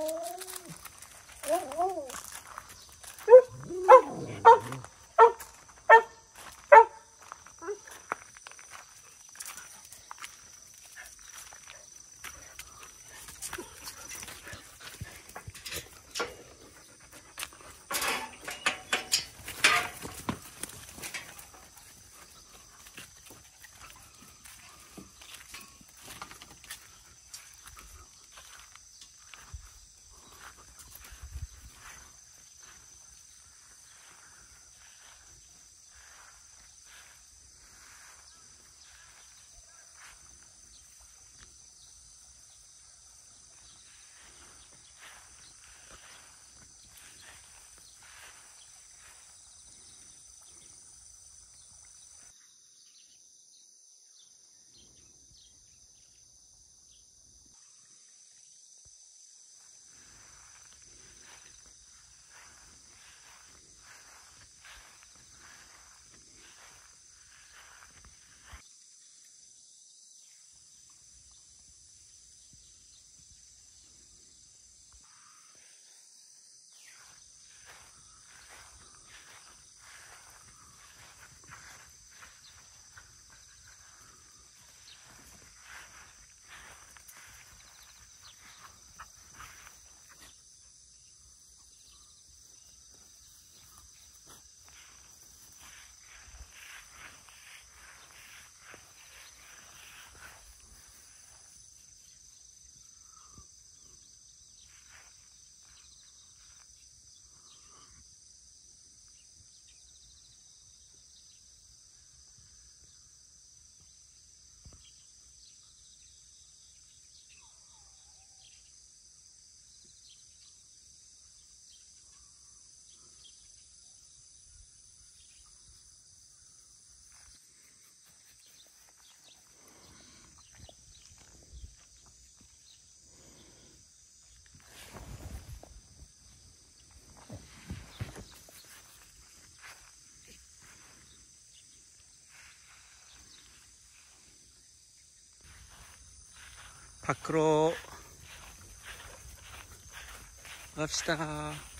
Oh. パクロー。アスター。